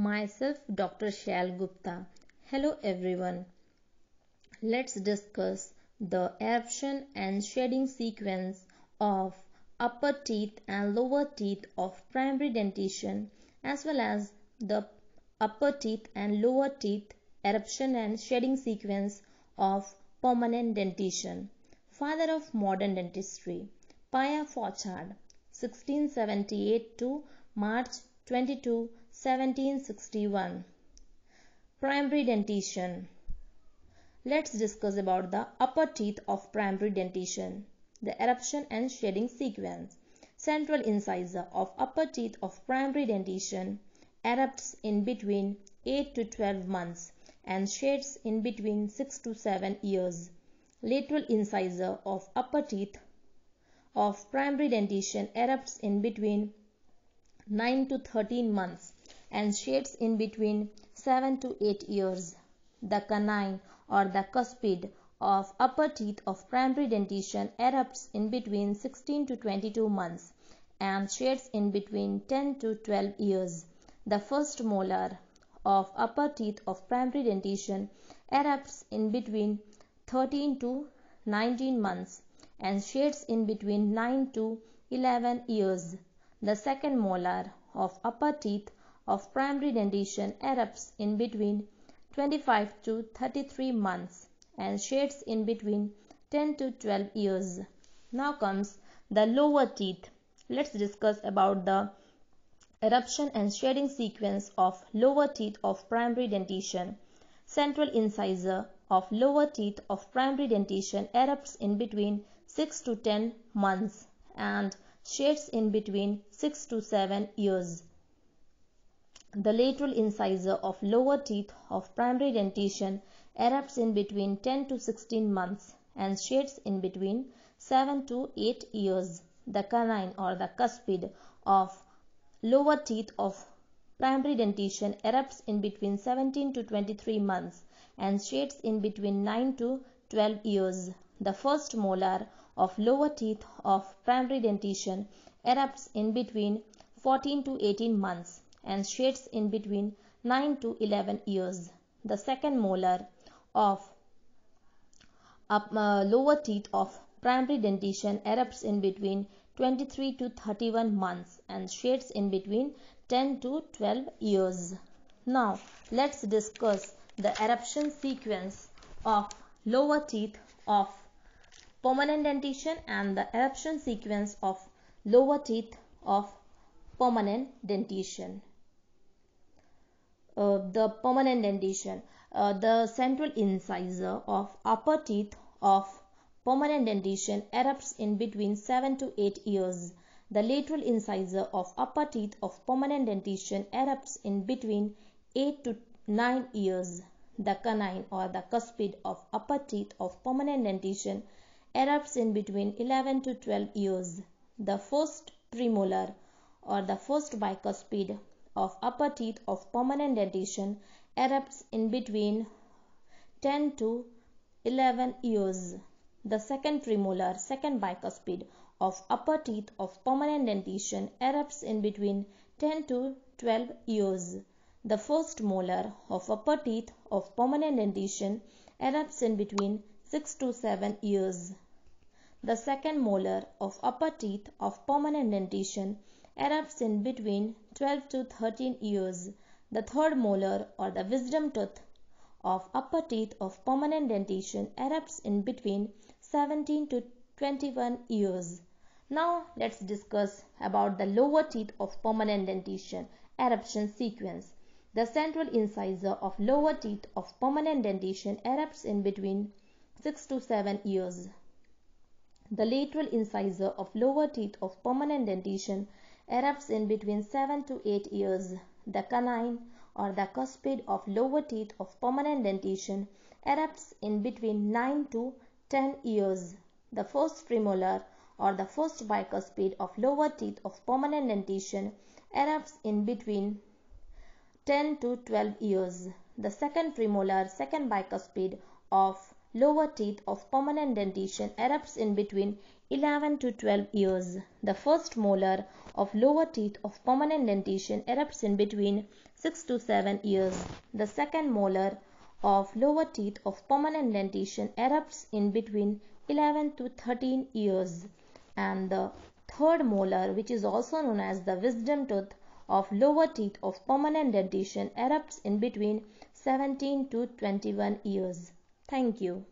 Myself Dr. Shail Gupta. Hello everyone. Let's discuss the eruption and shedding sequence of upper teeth and lower teeth of primary dentition as well as the upper teeth and lower teeth eruption and shedding sequence of permanent dentition. Father of modern dentistry, Pierre Fauchard, 1678 to March 22, 1761. Primary dentition. Let's discuss about the upper teeth of primary dentition, the eruption and shedding sequence. Central incisor of upper teeth of primary dentition erupts in between 8 to 12 months and sheds in between 6 to 7 years. Lateral incisor of upper teeth of primary dentition erupts in between 9 to 13 months and shades in between 7 to 8 years. The canine or the cuspid of upper teeth of primary dentition erupts in between 16 to 22 months and shades in between 10 to 12 years. The first molar of upper teeth of primary dentition erupts in between 13 to 19 months and shades in between 9 to 11 years. The second molar of upper teeth of primary dentition erupts in between 25 to 33 months and sheds in between 10 to 12 years. Now comes the lower teeth. Let's discuss about the eruption and shedding sequence of lower teeth of primary dentition. Central incisor of lower teeth of primary dentition erupts in between 6 to 10 months and sheds in between 6 to 7 years. The lateral incisor of lower teeth of primary dentition erupts in between 10 to 16 months and shades in between 7 to 8 years. The canine or the cuspid of lower teeth of primary dentition erupts in between 17 to 23 months and shades in between 9 to 12 years. The first molar of lower teeth of primary dentition erupts in between 14 to 18 months and shades in between 9 to 11 years. The second molar of uh, lower teeth of primary dentition erupts in between 23 to 31 months and shades in between 10 to 12 years. Now let's discuss the eruption sequence of lower teeth of permanent dentition and the eruption sequence of lower teeth of permanent dentition. The permanent dentition. Uh, the central incisor of upper teeth of permanent dentition erupts in between 7 to 8 years. The lateral incisor of upper teeth of permanent dentition erupts in between 8 to 9 years. The canine or the cuspid of upper teeth of permanent dentition erupts in between 11 to 12 years. The first premolar or the first bicuspid of upper teeth of permanent dentition erupts in between 10 to 11 years. The second premolar, second bicuspid of upper teeth of permanent dentition erupts in between 10 to 12 years. The first molar of upper teeth of permanent dentition erupts in between 6 to 7 years. The second molar of upper teeth of permanent dentition erupts in between 12 to 13 years. The third molar or the wisdom tooth of upper teeth of permanent dentition erupts in between 17 to 21 years. Now let's discuss about the lower teeth of permanent dentition eruption sequence. The central incisor of lower teeth of permanent dentition erupts in between 6 to 7 years. The lateral incisor of lower teeth of permanent dentition erupts in between 7 to 8 years. The canine or the cuspid of lower teeth of permanent dentition erupts in between 9 to 10 years. The first premolar or the first bicuspid of lower teeth of permanent dentition erupts in between 10 to 12 years. The second premolar, second bicuspid of lower teeth of permanent dentition erupts in between 11 to 12 years. The first molar of lower teeth of permanent dentition erupts in between 6 to 7 years. The second molar of lower teeth of permanent dentition erupts in between 11 to 13 years. And the third molar, which is also known as the wisdom tooth of lower teeth of permanent dentition erupts in between 17 to 21 years. Thank you.